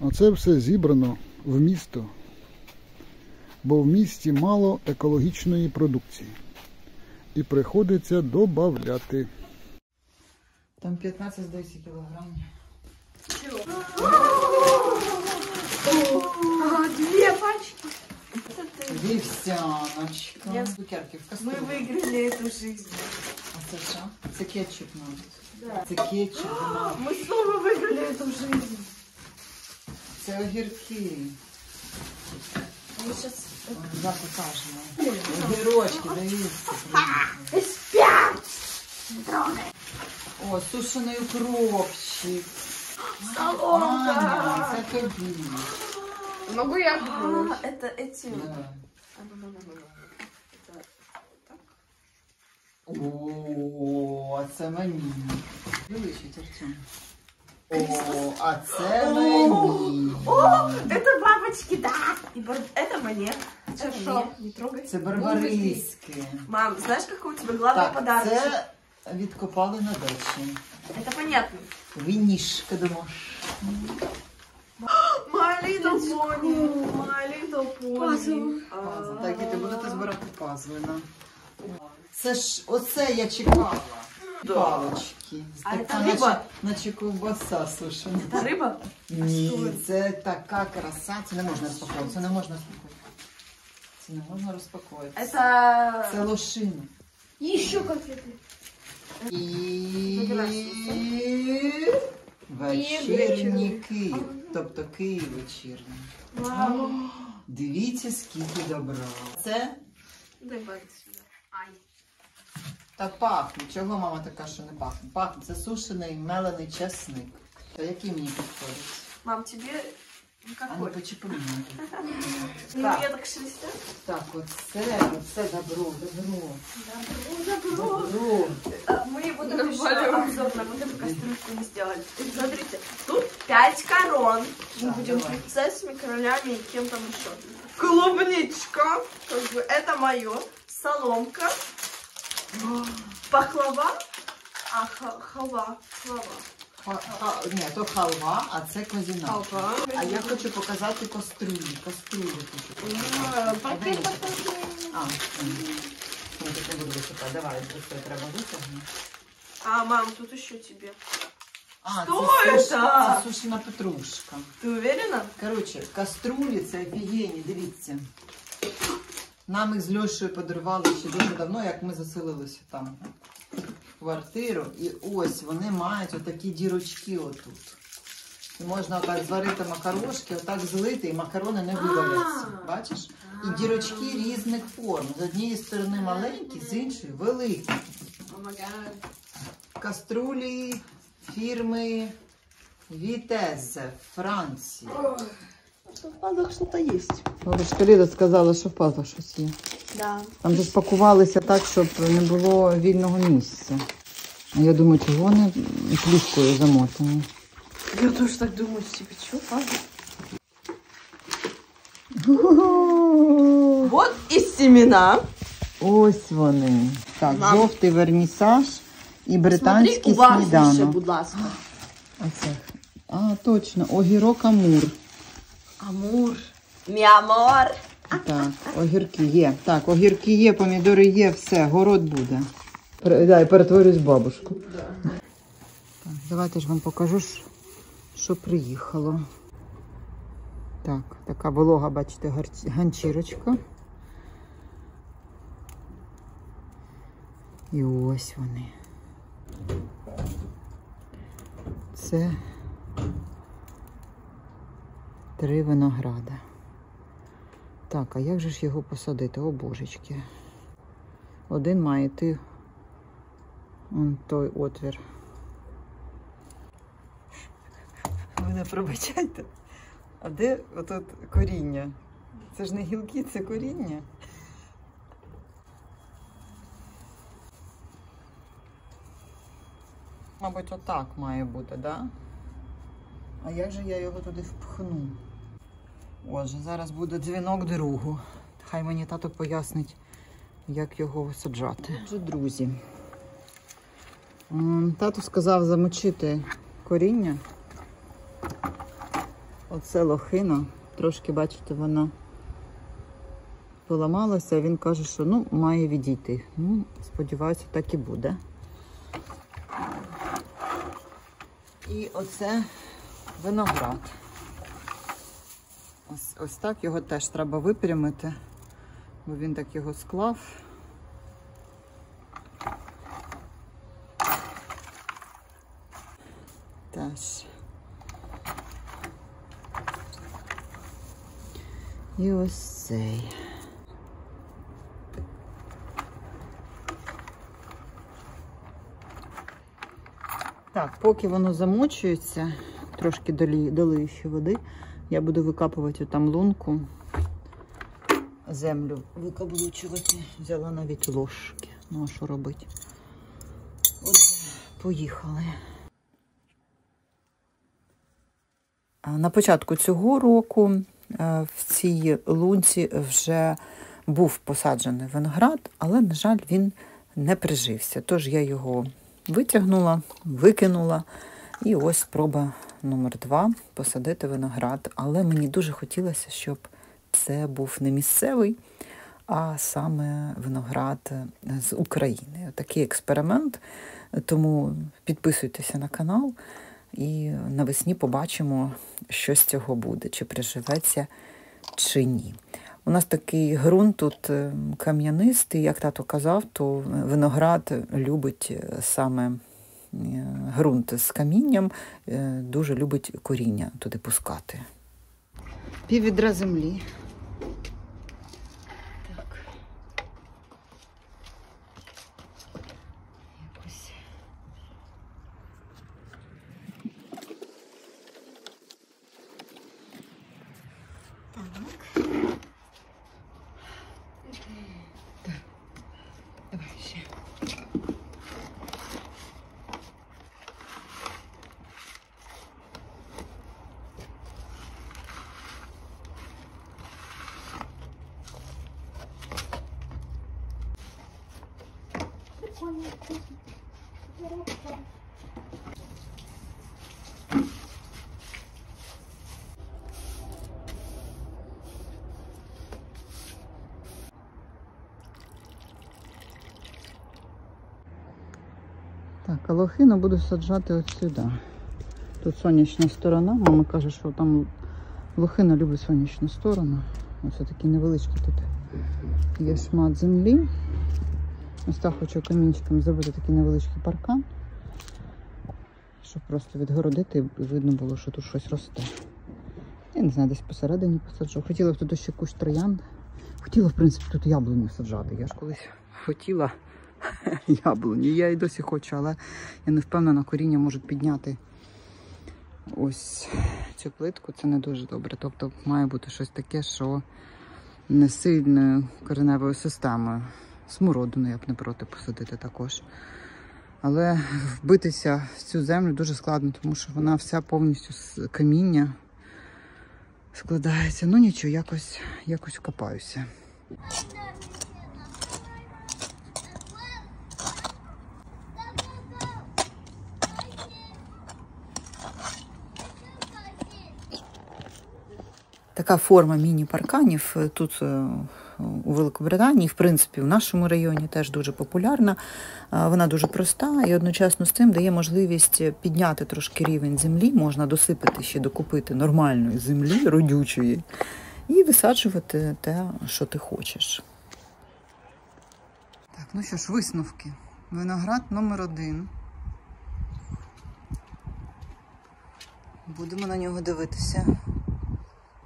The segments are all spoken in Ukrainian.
А це все зібрано в місто, бо в місті мало екологічної продукції. І приходиться додати. Там 15 здається кілограмів. А, две пачки. Это ты. Вівсяночка. Я- Цукерки в Мы кастрюлі. выиграли эту жизнь. А це що? Це кетчуп мабуть. Да. Це кетчуп, да. Мы снова выиграли эту жизнь. Це огірки. Мы сейчас... Да, покажемо. Огірочки, дивіться. О, сушений укропчик. Аня, Соломка. це тобі. Могу я А, попробовать? это эти... Давай. А, ну, ну, ну, ну, ну. Это так. О, а це мені. Вилучить, Артем. О, а це мені. О, это бабочки, да. И бар- это мне. Это шо? мне. Не трогай. Це барбариски. Мам, знаешь, какой у тебя главный Так, подарок? це відкопали на дачі. Это понятно. Вінішка домаш. My little pony. My little pony. А. Так, діти, будете збирати пазли на. Це ж, оце я чекала. Палочки. А Така, це наче, риба? наче ковбаса сушена. Это рыба? Ні, це така краса. Це не можна розпаковувати. Це не можна розпаковувати. Це не можна розпаковувати. Это... Це лошина. Еще конфеты. І Вечірній. вечірній Київ. Тобто Київ вечірній. Вау. Дивіться, скільки добра. Це Дай палец сюда. Ай. Та пахне. Чого мама така, що не пахне? Пахне. Це сушений мелений чесник. Та який мені підходить? Мам, тебе А не какой? почепи мене. Ну, Так. я так шелестят. Так, оце, оце добро, добро. Добро. Добро. Мы вот это еще Нормально. обзор на вот эту кастрюльку не сделали. Смотрите, тут пять корон. Мы Так, будем давай. принцессами, королями и кем там еще. Клубничка, как бы это мое. Соломка. Пахлава. А, ха- халва. Халва. Ха- ха- Ні, то халва, а це козіна. Халва. А я хочу показати каструлі. Каструлі хочу показати. Пакет А, м. я тут не буду висипати. Давай, просто треба витягнути. А, мам, тут еще тебе. А, Що це, суш- це? це сушена петрушка. Ты уверена? Коротше, каструлі це офігенні, дивіться. Нам їх з Льошею подарували ще дуже давно, як ми заселилися там в квартиру. І ось вони мають отакі дірочки отут. І можна отак зварити макарошки, отак злити, і макарони не виваляться. Бачиш? І дірочки різних форм. З однієї сторони маленькі, з іншої великі. Каструлі фірми Вітезе, В пазах что-то есть. Бабушка Ліда сказала, що в пазлах щось є. Да. Там же спакувалися так, щоб не було вільного місця. А я думаю, чого вони плівкою замотані. Я тоже так думаю, типа, что, пазы? Вот и семена. Ось вони. Так, Мам. жовтий вернісаж і британський сніданок. будь ласка. Оце. А, точно, огірок амур. Амур. Миамор. Так, огірки є. Так, огірки є, помідори є, все, город буде. Да, і перетворюсь в бабушку. Так, давайте ж вам покажу, що приїхало. Так, така волога, бачите, ганчірочка. І ось вони. Це три винограда. Так, а як же ж його посадити? О божечки. Один має йти он той отвір. Ви не пробачайте. А де отут коріння? Це ж не гілки, це коріння. Мабуть, отак має бути, так? Да? А як же я його туди впхну? Отже, зараз буде дзвінок другу. Хай мені тато пояснить, як його висаджати. Отже, друзі. Тато сказав замочити коріння Оце лохина. Трошки, бачите, вона поламалася. Він каже, що ну, має відійти. Ну, сподіваюся, так і буде. І оце виноград. Ось, ось так його теж треба випрямити, бо він так його склав. Теж. І ось цей. Так, поки воно замочується, трошки долию ще води, я буду викапувати там лунку, землю викаблучувати. Взяла навіть ложки. Ну, а що робити? Отже, поїхали. На початку цього року е, в цій лунці вже був посаджений виноград, але, на жаль, він не прижився. Тож я його витягнула, викинула. І ось спроба номер два посадити виноград. Але мені дуже хотілося, щоб це був не місцевий, а саме виноград з України. Такий експеримент. Тому підписуйтеся на канал і навесні побачимо, що з цього буде, чи приживеться, чи ні. У нас такий ґрунт тут е, кам'янистий, як тато казав, то виноград любить е, саме е, ґрунт з камінням, е, дуже любить коріння туди пускати. Пів відра землі. Так, лохину буду саджати от сюди. Тут сонячна сторона. Мама каже, що там лохина любить сонячну сторону. Ось такий невеличкий тут є шмат землі. Ось так хочу камінчиком зробити такий невеличкий паркан, щоб просто відгородити і видно було, що тут щось росте. Я не знаю, десь посередині посаджу. Хотіла б тут ще кущ троянд. Хотіла, в принципі, тут яблуню саджати. Я ж колись хотіла яблуню. Я і досі хочу, але я не впевнена, коріння можуть підняти ось цю плитку. Це не дуже добре. Тобто має бути щось таке, що не сильною кореневою системою. Смородину я б не проти посадити також. Але вбитися в цю землю дуже складно, тому що вона вся повністю з каміння складається. Ну нічого, якось, якось вкопаюся. Така форма міні-парканів е, тут е, у Великобританії, в принципі, в нашому районі теж дуже популярна. Вона дуже проста і одночасно з цим дає можливість підняти трошки рівень землі, можна досипати ще докупити нормальної землі, родючої, і висаджувати те, що ти хочеш. Так, ну що ж, висновки. Виноград номер один. Будемо на нього дивитися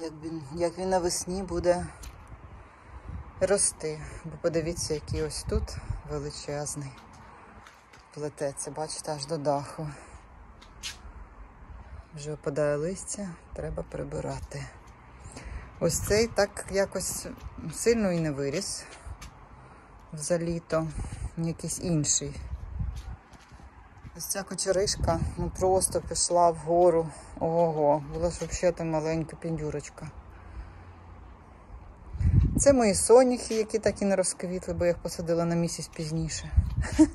як він, як він навесні буде рости. Бо подивіться, який ось тут величезний плететься, бачите, аж до даху. Вже опадає листя, треба прибирати. Ось цей так якось сильно і не виріс за літо, якийсь інший. Ось ця кочеришка ну, просто пішла вгору. Ого, була ж взагалі там маленька піндюрочка. Це мої соняхи, які так і не розквітли, бо я їх посадила на місяць пізніше.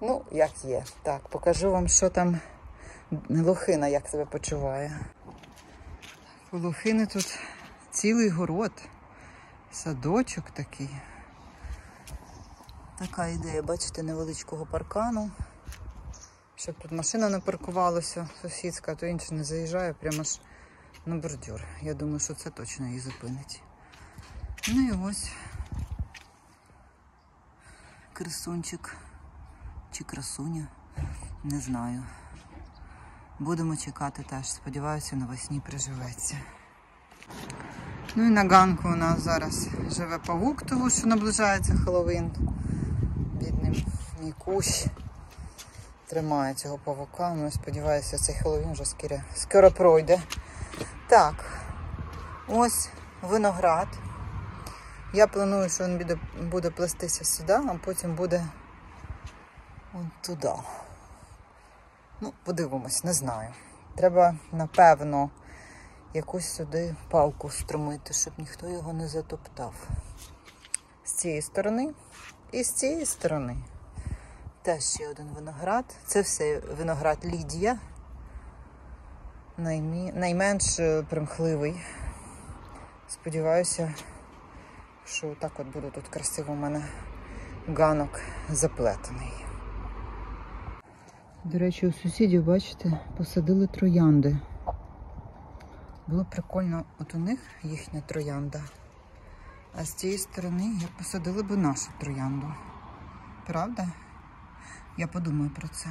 Ну, як є. Так, покажу вам, що там лохина, як себе почуває. Полухини тут цілий город. Садочок такий. Така ідея, бачите, невеличкого паркану. Щоб тут машина не паркувалася сусідська, то інше не заїжджає прямо ж на бордюр. Я думаю, що це точно її зупинить. Ну і ось красунчик чи красуня, не знаю. Будемо чекати теж. Сподіваюся, навесні приживеться. Ну і на ганку у нас зараз живе павук, тому що наближається Хеллоуін. Бідний мій кущ тримає цього павука. Ну, сподіваюся, цей Хеллоуін вже скоро, скоро пройде. Так, ось виноград. Я планую, що він буде, буде плестися сюди, а потім буде от туди. Ну, подивимось, не знаю. Треба, напевно, якусь сюди палку струмити, щоб ніхто його не затоптав. З цієї сторони і з цієї сторони. Теж ще один виноград. Це все виноград Лідія. Наймі... Найменш е, примхливий. Сподіваюся, що так от буде тут красиво у мене ганок заплетений. До речі, у сусідів, бачите, посадили троянди. Було прикольно, от у них їхня троянда. А з цієї сторони я посадила би нашу троянду. Правда? Я подумаю про це.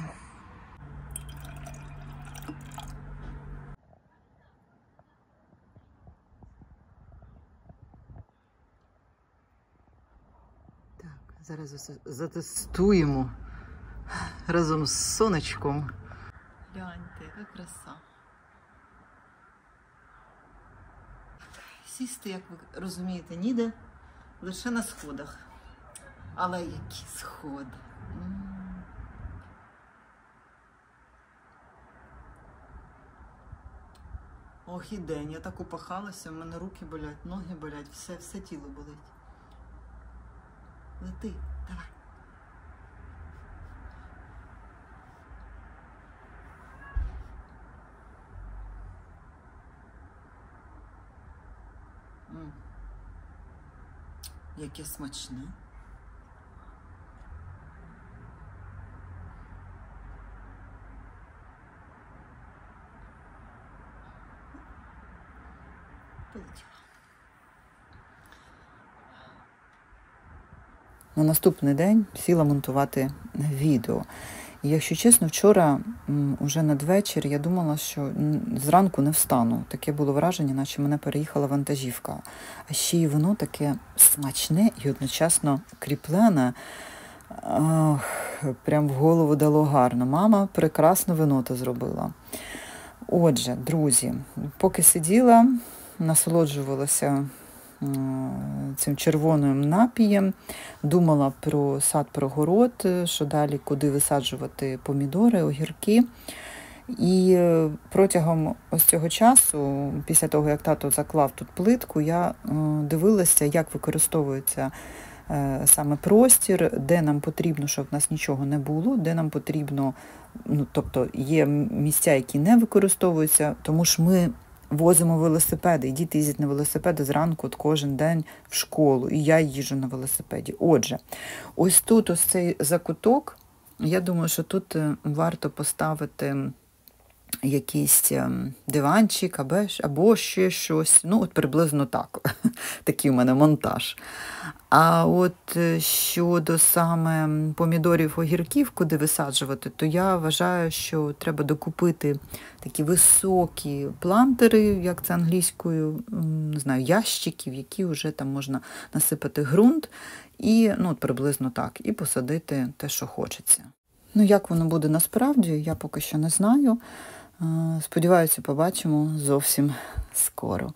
Так, зараз затестуємо разом з сонечком. Гляньте, яка краса. Сісти, як ви розумієте, ніде, лише на сходах. Але які сходи. М. День. Я так упахалася, в мене руки болять, ноги болять, все, все тіло болить. Лети, давай. Яке смачне. На наступний день сіла монтувати відео. І якщо чесно, вчора м, уже надвечір я думала, що зранку не встану. Таке було враження, наче мене переїхала вантажівка. А ще й воно таке смачне і одночасно кріплене. Ох, прям в голову дало гарно. Мама прекрасно винота зробила. Отже, друзі, поки сиділа, насолоджувалася цим червоним напієм, думала про сад, про город, е, що далі куди висаджувати помідори, огірки. І е, протягом ось цього часу, після того, як тато заклав тут плитку, я е, дивилася, як використовується е, саме простір, де нам потрібно, щоб в нас нічого не було, де нам потрібно, ну тобто є місця, які не використовуються, тому ж ми возимо велосипеди, і діти їздять на велосипеди зранку от кожен день в школу, і я їжу на велосипеді. Отже, ось тут ось цей закуток. Я думаю, що тут е, варто поставити якийсь ем, диванчик або, ще щось. Ну, от приблизно так. Такий у мене монтаж. А от е, щодо саме помідорів огірків, куди висаджувати, то я вважаю, що треба докупити такі високі плантери, як це англійською, не знаю, ящиків, які вже там можна насипати ґрунт, і ну, от приблизно так, і посадити те, що хочеться. Ну, як воно буде насправді, я поки що не знаю. Е, Сподіваюся, побачимо зовсім скоро.